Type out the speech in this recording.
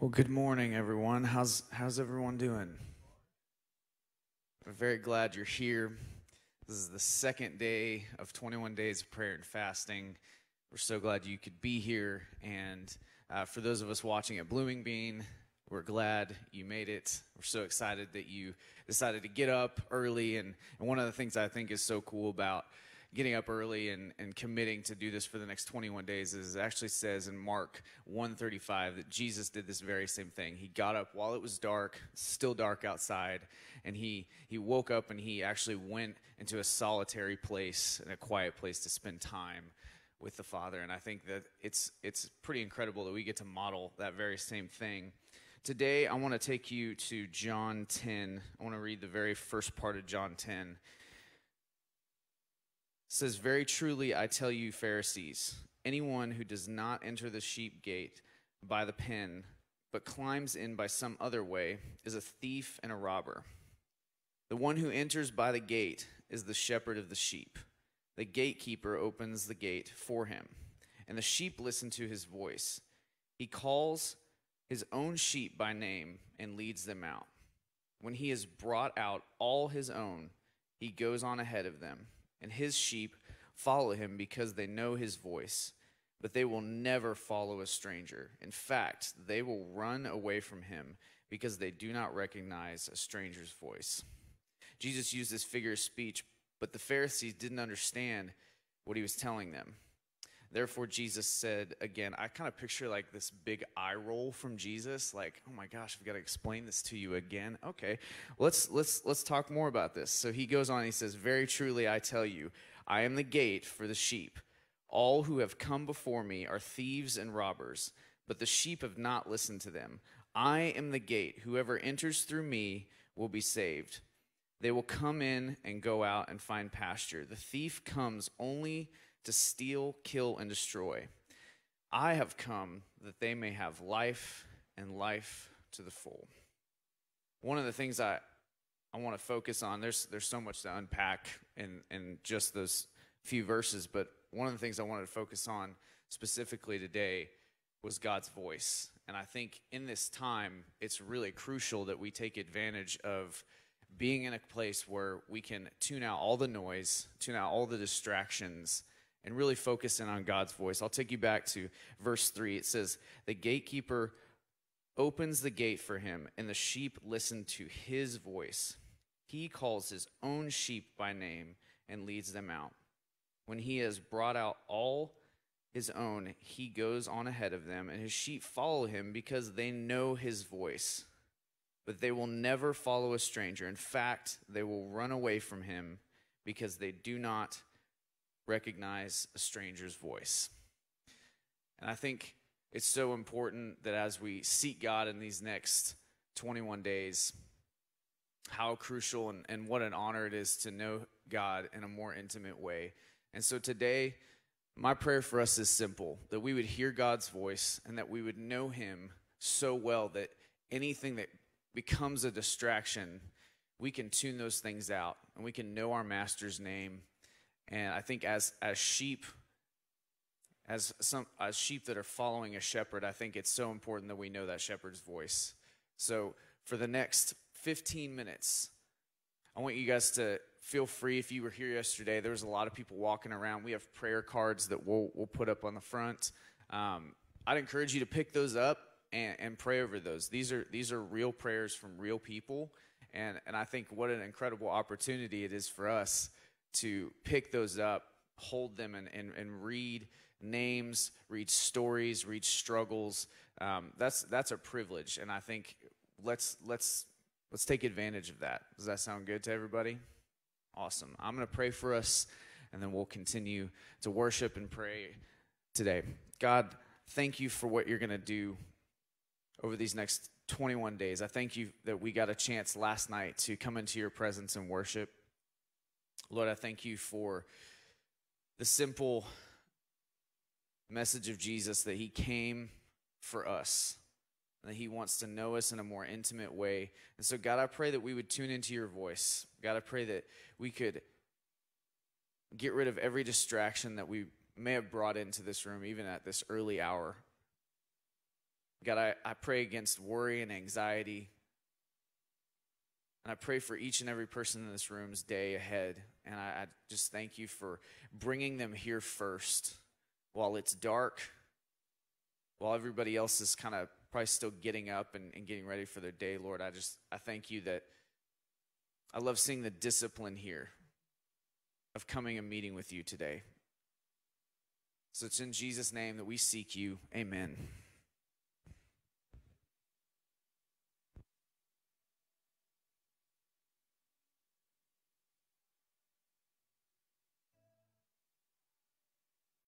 Well, good morning, everyone. How's how's everyone doing? I'm very glad you're here. This is the second day of 21 days of prayer and fasting. We're so glad you could be here. And uh, for those of us watching at Blooming Bean, we're glad you made it. We're so excited that you decided to get up early. And, and one of the things I think is so cool about getting up early and, and committing to do this for the next 21 days is it actually says in mark 135 that jesus did this very same thing. He got up while it was dark still dark outside and he he woke up and he actually went into a solitary place and a quiet place to spend time with the father. And i think that it's it's pretty incredible that we get to model that very same thing. Today i want to take you to john 10 i want to read the very first part of john 10 says, Very truly, I tell you, Pharisees, anyone who does not enter the sheep gate by the pen, but climbs in by some other way, is a thief and a robber. The one who enters by the gate is the shepherd of the sheep. The gatekeeper opens the gate for him, and the sheep listen to his voice. He calls his own sheep by name and leads them out. When he has brought out all his own, he goes on ahead of them and his sheep follow him because they know his voice. But they will never follow a stranger. In fact, they will run away from him because they do not recognize a stranger's voice. Jesus used this figure of speech, but the Pharisees didn't understand what he was telling them. Therefore, Jesus said again, I kind of picture like this big eye roll from Jesus, like, oh my gosh, I've got to explain this to you again. Okay, let's let's let's talk more about this. So he goes on, he says, Very truly I tell you, I am the gate for the sheep. All who have come before me are thieves and robbers, but the sheep have not listened to them. I am the gate. Whoever enters through me will be saved. They will come in and go out and find pasture. The thief comes only to steal, kill, and destroy. I have come that they may have life and life to the full. One of the things I, I want to focus on, there's, there's so much to unpack in, in just those few verses, but one of the things I wanted to focus on specifically today was God's voice. And I think in this time, it's really crucial that we take advantage of being in a place where we can tune out all the noise, tune out all the distractions, and really focus in on God's voice. I'll take you back to verse 3. It says, The gatekeeper opens the gate for him, and the sheep listen to his voice. He calls his own sheep by name and leads them out. When he has brought out all his own, he goes on ahead of them, and his sheep follow him because they know his voice. But they will never follow a stranger. In fact, they will run away from him because they do not recognize a stranger's voice. And I think it's so important that as we seek God in these next 21 days, how crucial and, and what an honor it is to know God in a more intimate way. And so today, my prayer for us is simple that we would hear God's voice and that we would know Him so well that anything that becomes a distraction, we can tune those things out and we can know our Master's name and I think as as sheep, as some as sheep that are following a shepherd, I think it's so important that we know that shepherd's voice. So for the next 15 minutes, I want you guys to feel free. If you were here yesterday, there was a lot of people walking around. We have prayer cards that we'll we'll put up on the front. Um, I'd encourage you to pick those up and, and pray over those. These are these are real prayers from real people, and and I think what an incredible opportunity it is for us to pick those up, hold them, and, and, and read names, read stories, read struggles. Um, that's that's a privilege, and I think let's let's let's take advantage of that. Does that sound good to everybody? Awesome. I'm going to pray for us, and then we'll continue to worship and pray today. God, thank you for what you're going to do over these next 21 days. I thank you that we got a chance last night to come into your presence and worship. Lord, I thank you for the simple message of Jesus that he came for us, that he wants to know us in a more intimate way. And so, God, I pray that we would tune into your voice. God, I pray that we could get rid of every distraction that we may have brought into this room, even at this early hour. God, I, I pray against worry and anxiety. And I pray for each and every person in this room's day ahead. And I, I just thank you for bringing them here first while it's dark, while everybody else is kind of probably still getting up and, and getting ready for their day, Lord. I just, I thank you that I love seeing the discipline here of coming and meeting with you today. So it's in Jesus' name that we seek you. Amen.